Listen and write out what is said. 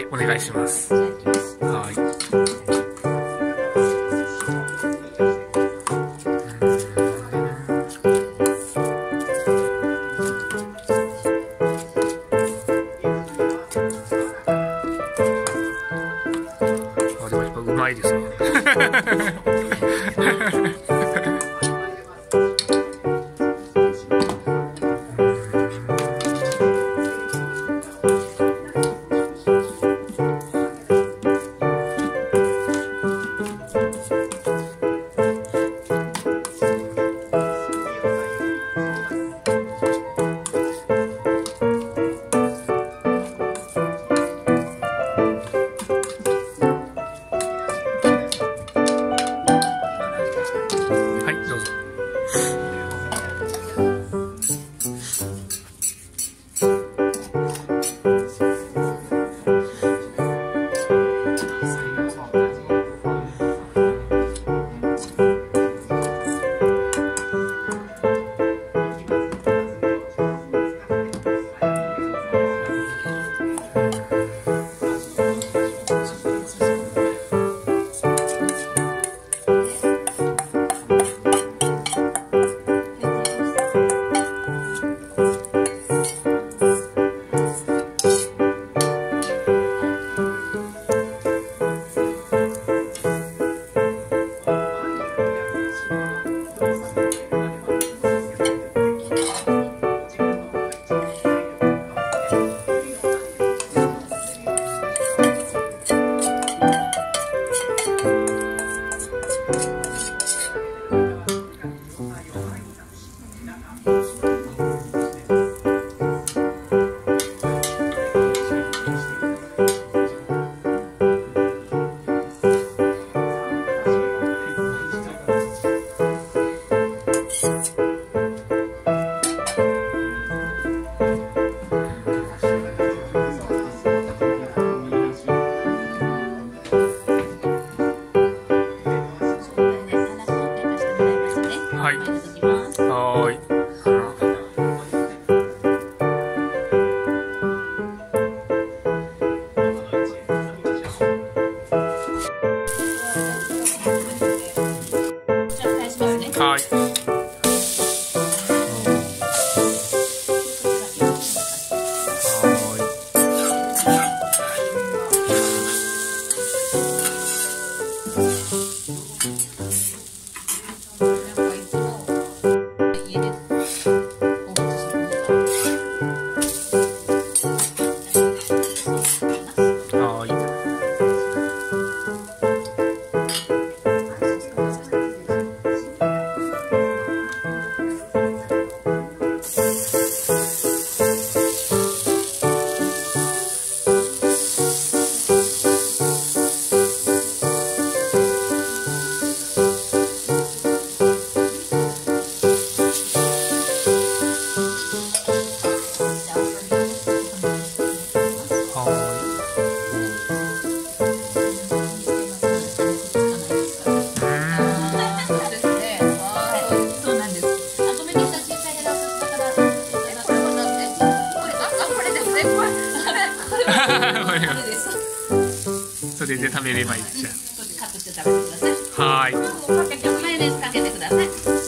いお願いします。はい。うまいですね。それで食べればいいじゃん。はい。マヨネーズかけてください。